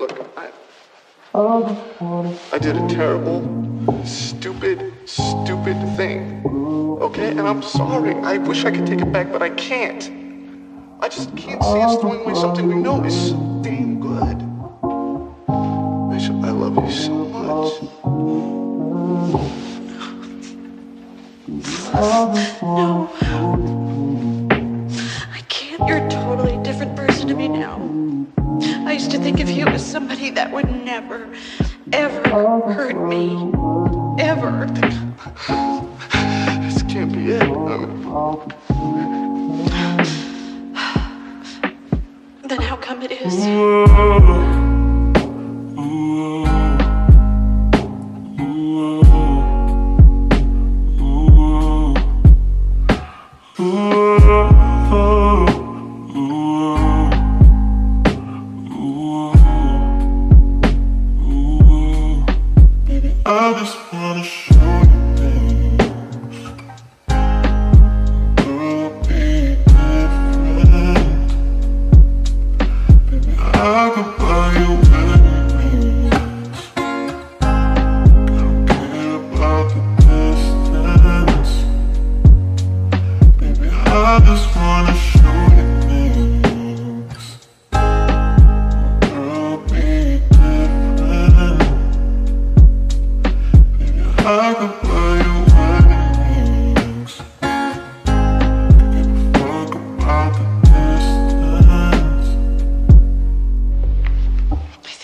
Look, I. Oh, I did a terrible, stupid, stupid thing. Okay? And I'm sorry. I wish I could take it back, but I can't. I just can't see us throwing away something we know is so damn good. Rachel, I love you so much. Oh, no. I can't. You're a totally different person to me now. I used to think of you as somebody that would never, ever hurt me. Ever. This can't be it. Then how come it is? I just wanna show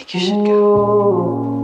I think you should go.